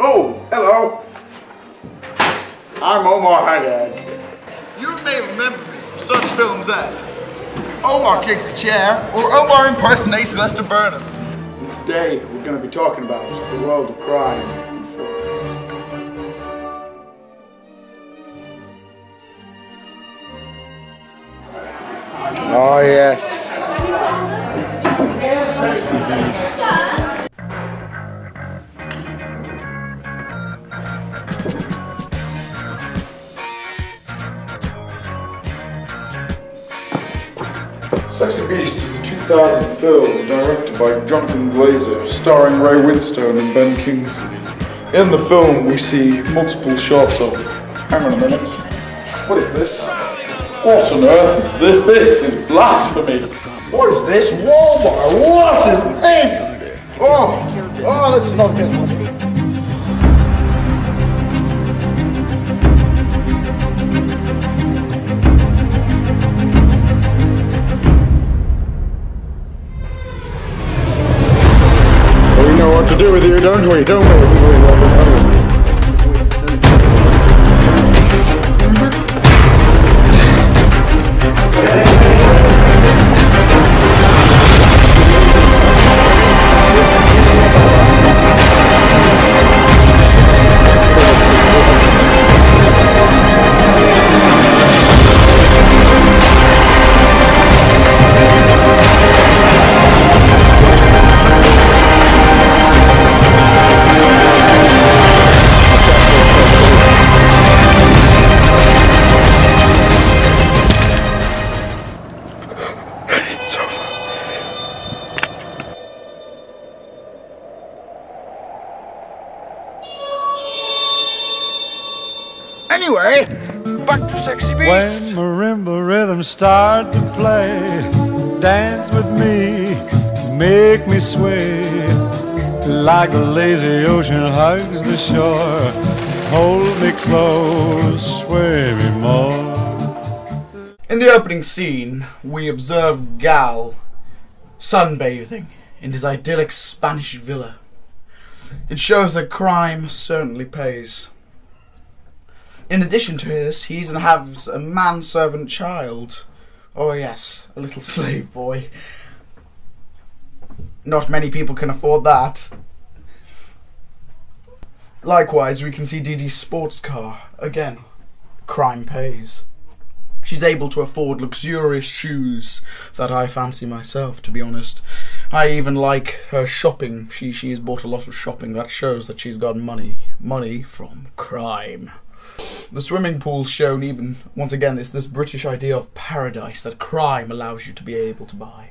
Oh, hello. I'm Omar Haggag. You may remember me from such films as Omar Kicks a Chair or Omar Impersonates Lester Burnham. And today we're going to be talking about the world of crime and films. Oh yes. Sexy beast. Sexy Beast is a 2000 film directed by Jonathan Glazer, starring Ray Winstone and Ben Kingsley. In the film, we see multiple shots of. Hang on a minute. What is this? What on earth is this? This is blasphemy. What is this? Walmart. What is this? Oh, oh, this is not good. What to do with you, don't we? Don't we? Anyway, back to Sexy Beast. When marimba rhythms start to play, dance with me, make me sway. Like the lazy ocean hugs the shore, hold me close, sway me more. In the opening scene, we observe Gal sunbathing in his idyllic Spanish villa. It shows that crime certainly pays. In addition to this, he even has a manservant child. Oh, yes, a little slave boy. Not many people can afford that. Likewise, we can see Dee Dee's sports car. Again, crime pays. She's able to afford luxurious shoes that I fancy myself, to be honest. I even like her shopping. She she has bought a lot of shopping. That shows that she's got money. Money from crime. The swimming pool shown even once again is this British idea of paradise that crime allows you to be able to buy.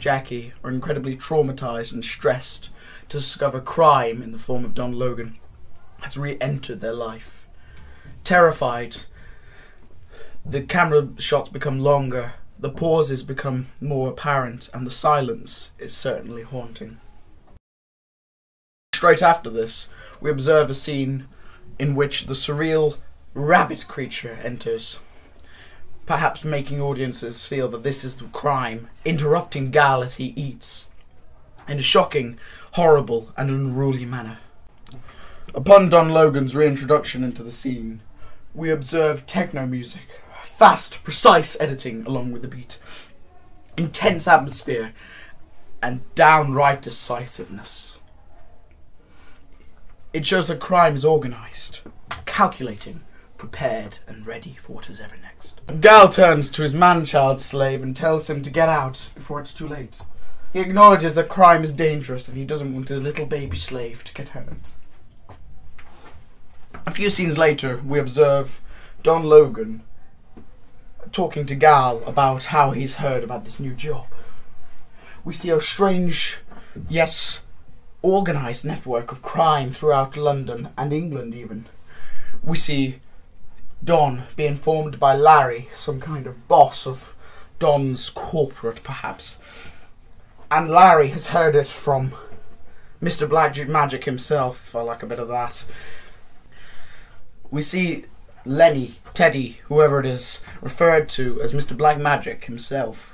Jackie, are incredibly traumatized and stressed to discover crime in the form of Don Logan has re entered their life. Terrified, the camera shots become longer, the pauses become more apparent, and the silence is certainly haunting. Straight after this, we observe a scene in which the surreal rabbit creature enters, perhaps making audiences feel that this is the crime, interrupting Gal as he eats, in a shocking, horrible, and unruly manner. Upon Don Logan's reintroduction into the scene, we observe techno music, fast, precise editing along with the beat, intense atmosphere, and downright decisiveness. It shows that crime is organised, calculating, prepared, and ready for what is ever next. Gal turns to his man-child slave and tells him to get out before it's too late. He acknowledges that crime is dangerous and he doesn't want his little baby slave to get hurt. A few scenes later, we observe Don Logan talking to Gal about how he's heard about this new job. We see a strange, yet organised network of crime throughout London and England, even. We see Don be informed by Larry, some kind of boss of Don's corporate, perhaps. And Larry has heard it from Mr. Black Magic himself, if I like a bit of that. We see Lenny, Teddy, whoever it is, referred to as Mr. Black Magic himself,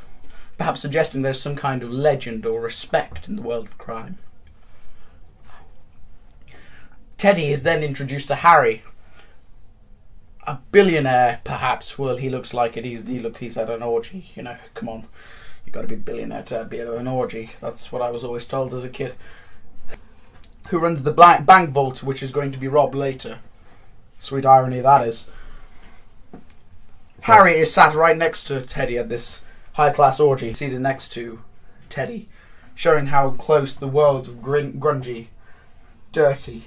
perhaps suggesting there's some kind of legend or respect in the world of crime. Teddy is then introduced to Harry, a billionaire, perhaps. Well, he looks like it. He, he look he's at an orgy. You know, come on, you got to be a billionaire to be at an orgy. That's what I was always told as a kid. Who runs the black bank vault, which is going to be robbed later? Sweet irony that is. Harry is sat right next to Teddy at this high class orgy, seated next to Teddy, showing how close the world of grin- grungy, dirty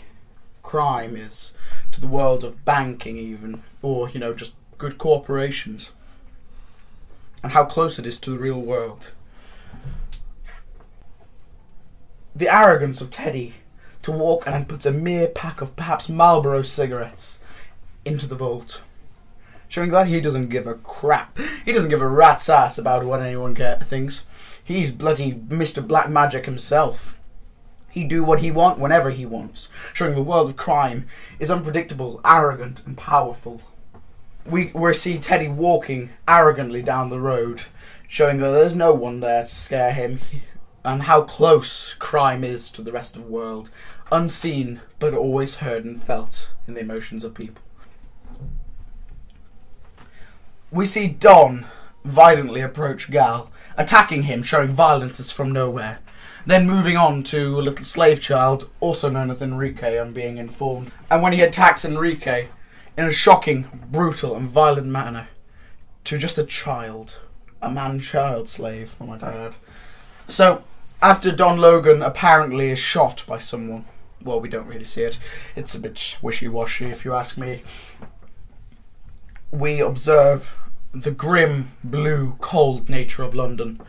crime is the world of banking, even, or, you know, just good corporations, and how close it is to the real world. The arrogance of Teddy to walk and puts a mere pack of perhaps Marlboro cigarettes into the vault showing that he doesn't give a crap. He doesn't give a rat's ass about what anyone thinks. He's bloody Mr. Black Magic himself. He do what he want whenever he wants, showing the world of crime is unpredictable, arrogant, and powerful. We we see Teddy walking arrogantly down the road, showing that there's no one there to scare him, and how close crime is to the rest of the world, unseen but always heard and felt in the emotions of people. We see Don violently approach Gal, attacking him, showing violence is from nowhere. Then moving on to a little slave child, also known as Enrique, I'm being informed. And when he attacks Enrique in a shocking, brutal, and violent manner to just a child, a man child slave, oh I might add. So, after Don Logan apparently is shot by someone, well, we don't really see it, it's a bit wishy washy if you ask me we observe the grim, blue, cold nature of London,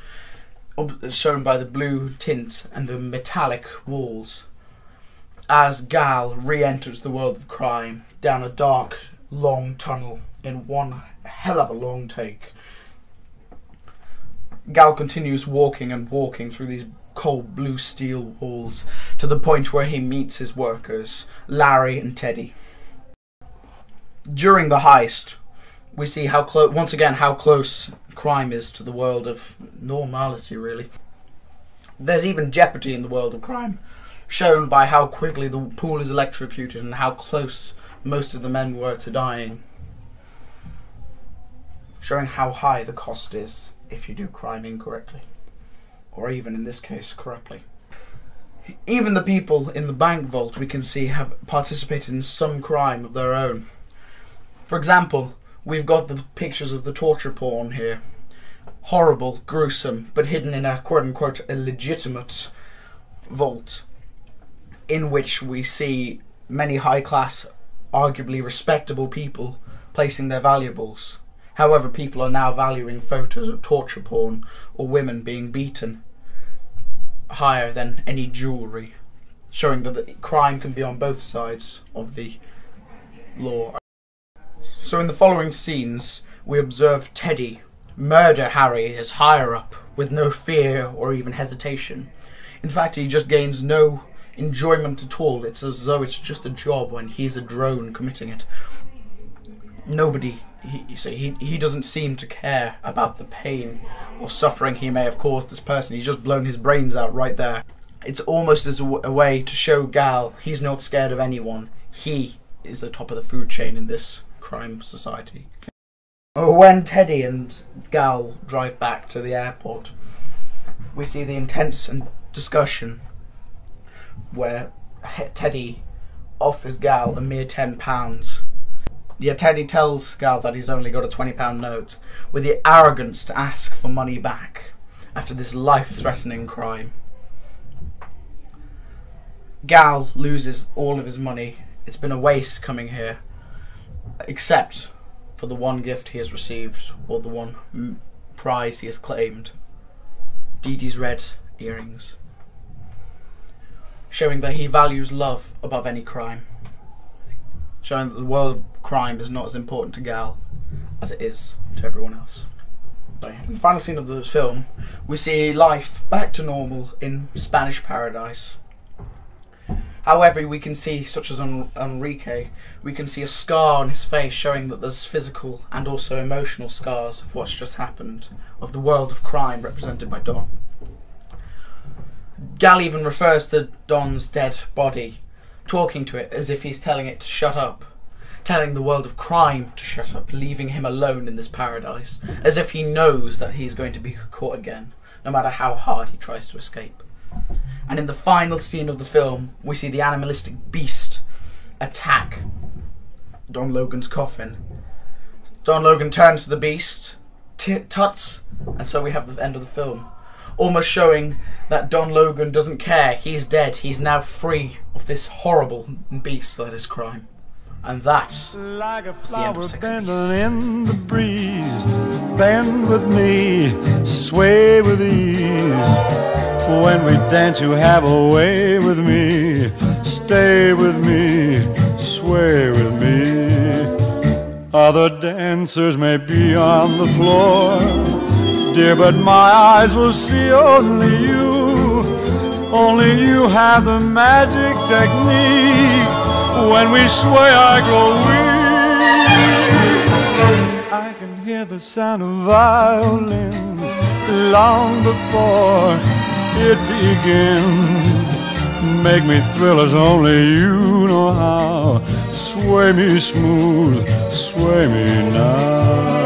shown by the blue tint and the metallic walls, as Gal re enters the world of crime down a dark, long tunnel in one hell of a long take. Gal continues walking and walking through these cold blue steel walls to the point where he meets his workers, Larry and Teddy. During the heist, we see how close once again how close crime is to the world of normality really. There's even jeopardy in the world of crime shown by how quickly the pool is electrocuted and how close most of the men were to dying showing how high the cost is if you do crime incorrectly or even in this case corruptly. Even the people in the bank vault we can see have participated in some crime of their own. For example we've got the pictures of the torture porn here. Horrible, gruesome, but hidden in a quote unquote illegitimate vault in which we see many high class, arguably respectable people placing their valuables. However, people are now valuing photos of torture porn or women being beaten higher than any jewellery, showing that the crime can be on both sides of the law. So in the following scenes, we observe Teddy murder Harry, his higher up, with no fear or even hesitation. In fact, he just gains no enjoyment at all. It's as though it's just a job when he's a drone committing it. Nobody, he, see, he, he doesn't seem to care about the pain or suffering he may have caused this person. He's just blown his brains out right there. It's almost as a way to show Gal he's not scared of anyone. He is the top of the food chain in this crime society. Oh, When Teddy and Gal drive back to the airport, we see the intense discussion where Teddy offers Gal a mere ten pounds. Yet Teddy tells Gal that he's only got a twenty pound note, with the arrogance to ask for money back after this life-threatening crime. Gal loses all of his money. It's been a waste coming here, except for the one gift he has received, or the one prize he has claimed. Dee Dee's red earrings, showing that he values love above any crime, showing that the world of crime is not as important to Gal as it is to everyone else. In the final scene of the film, we see life back to normal in Spanish paradise. However, we can see, such as on Enrique, we can see a scar on his face showing that there's physical and also emotional scars of what's just happened, of the world of crime represented by Don. Gal even refers to Don's dead body, talking to it as if he's telling it to shut up, telling the world of crime to shut up, leaving him alone in this paradise, as if he knows that he's going to be caught again, no matter how hard he tries to escape. And in the final scene of the film, we see the animalistic beast attack Don Logan's coffin. Don Logan turns to the beast, tuts, and so we have the end of the film. Almost showing that Don Logan doesn't care, he's dead, he's now free of this horrible beast that is crime. And that Like a was the end flower of bending in the breeze. Bend with me, sway with ease. When we dance, you have a way with me. Stay with me, sway with me. Other dancers may be on the floor, dear, but my eyes will see only you. Only you have the magic technique. When we sway, I grow weak. I can hear the sound of violins long before it begins. Make me thrill as only you know how. Sway me smooth, sway me now.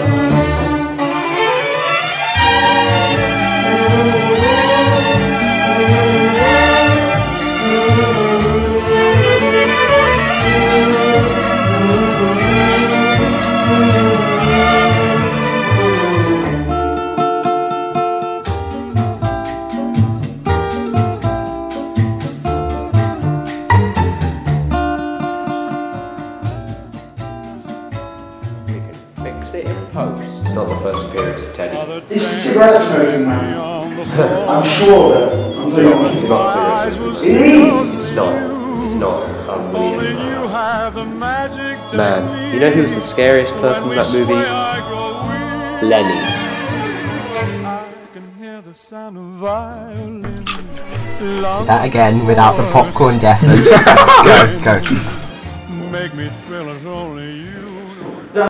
I'm sure of it. Until you're It's not serious. It is! It's not. It's not. I'm Only you have the magic Man, you know who was the scariest person in that movie? Lenny. I can hear the sound of violins long That again without the popcorn deafers. go, go.